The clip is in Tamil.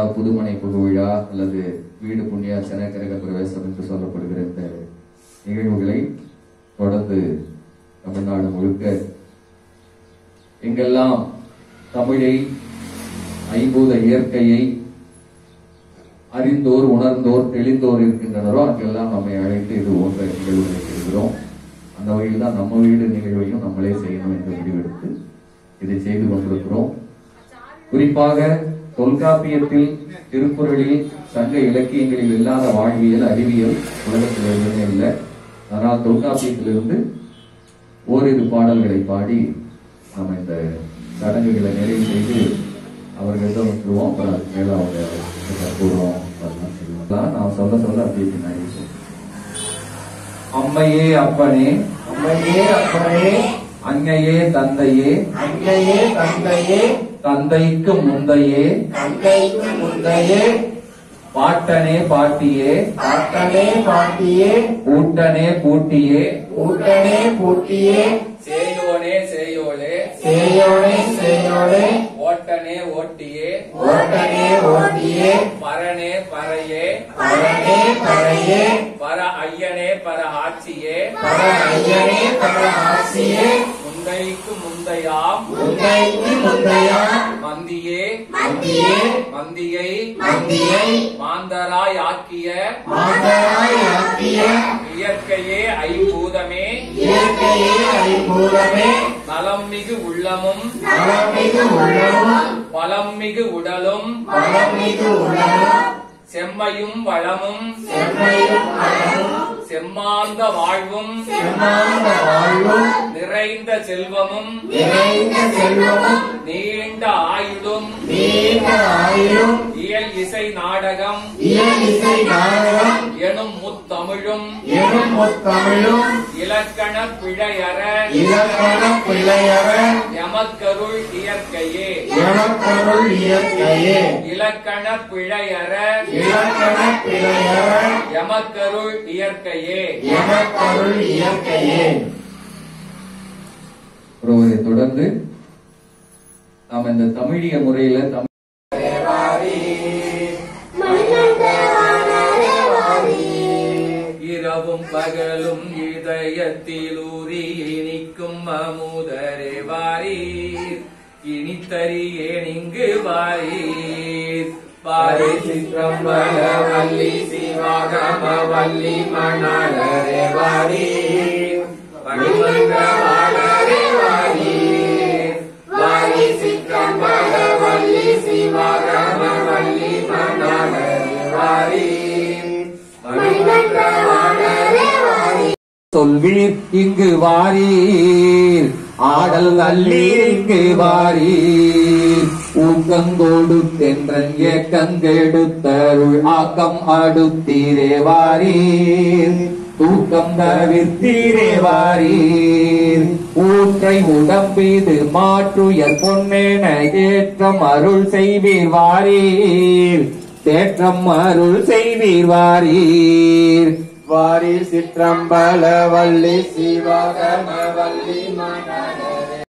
அதாவது புதுமனை புகு விழா அல்லது வீடு புண்ணியா கிரக பிரவேசம் என்று சொல்லப்படுகிற இந்த நிகழ்வுகளை தொடர்ந்து தமிழ்நாடு முழுக்க எங்கெல்லாம் தமிழை ஐம்பூத இயற்கையை அறிந்தோர் உணர்ந்தோர் தெளிந்தோர் இருக்கின்றனரோ அங்கெல்லாம் நம்மை அழைத்து இது போன்ற நிகழ்வுகளை செய்கிறோம். அந்த வகையில் தான் நம்ம வீடு நிகழ்வையும் நம்மளே செய்யணும் என்று முடிவெடுத்து இதை செய்து கொண்டிருக்கிறோம். குறிப்பாக தொல்காப்பியத்தில் திருக்குறளில் சங்க இலக்கியங்களில் இல்லாத வாழ்வியல் அறிவியல் உலகத்தில் எதுவுமே இல்லை. ஆனால் தொல்காப்பியத்திலிருந்து ஓரிரு பாடல்களை பாடி நம்ம இந்த சடங்குகளை நிறைவு செய்து அவர்களிடம் விட்டுருவோம். அப்புறம் அதுக்கு மேல அவங்க கூடுவோம் அதெல்லாம் செய்வாங்க நான் சொல்ல சொல்ல அப்படியே பின்னாடி அம்மையே அப்பனே அம்மையே அப்பனே அங்கையே தந்தையே. அன்னையே தந்தையே. தந்தைக்கு முந்தையே. தந்தைக்கு முந்தையே. பாட்டனே பாட்டியே. பாட்டனே பாட்டியே. ஊட்டனே பூட்டியே. ஊட்டனே பூட்டியே. சேயோனே சேயோலே. சேயோனே சேயோனே ஓட்டனே ஓட்டியே. ஓட்டனே ஓட்டியே. பரனே பறையே. பரனே பறையே. பர ஐயனே பர ஆட்சியே பர ஐயனே பர ஆசியே முந்தைக்கு முந்தையாம். முந்தைக்கு முந்தையா மந்தியே. மந்தியே. மந்தியை. மந்தியை. மாந்தராய் ஆக்கிய. மாந்தராய் ஆக்கிய. இயற்கையே ஐம்பூதமே. இயற்கையே ஐம்பூதமே. நலம் மிகு உள்ளமும். நலமிகு உள்ளமும். பலம் மிகு உடலும். பலமிகு உலகம் செம்மையும் வளமும். செம்மையும் அழகும் செம்மாந்த வாழ்வும் செம்மாந்த வாழ்வும் நிறைந்த செல்வமும் நிறைந்த செல்வமும் நீண்ட ஆயுளும் நீண்ட ஆயுளும் இயல் இசை நாடகம் இயல் இசை நாடகம் எனும் முத்தமிழும் எனும் முத்தமிழும் இலக்கண பிழையற இலக்கண பிள்ளையர எமக்கருள் இயற்கையே. எமக்கருள் இயற்கையே. இலக்கண பிழையற. இலக்கண பிள்ளையர எமக்கருள் இயற்கையே. எமக்கருள் இயற்கையே. தொடர்ந்து நாம் இந்த தமிழிய முறையில தமிழ் இரவும் பகலும் இதயத்தில் ஊறி இனிக்கும் வாரீர். இனித்தறியே இங்கு வாரீர். பாரி சிற்றம்பல வள்ளி சிவாகம வள்ளி மணலரே வாரீர். சொல்வீர் இங்கு வாரீர். ஆடல் நல்லீர் இங்கு வாரீர். ஊக்கங்கோடு தென்றன் ஏக்கங்கெடுத்தருள் ஆக்கம் அடுத்தீரே வாரீர். தூக்கம் தவிர்த்தீரே வாரீர். ஊற்றை உடம்பீது மாற்றுயர் பொன்னேன ஏற்றம் அருள் செய்வீர் வாரீர். தேற்றம் அருள் செய்வீர் வாரீர். வாரி சிற்றம்பல வள்ளி சிவகம வள்ளி மணல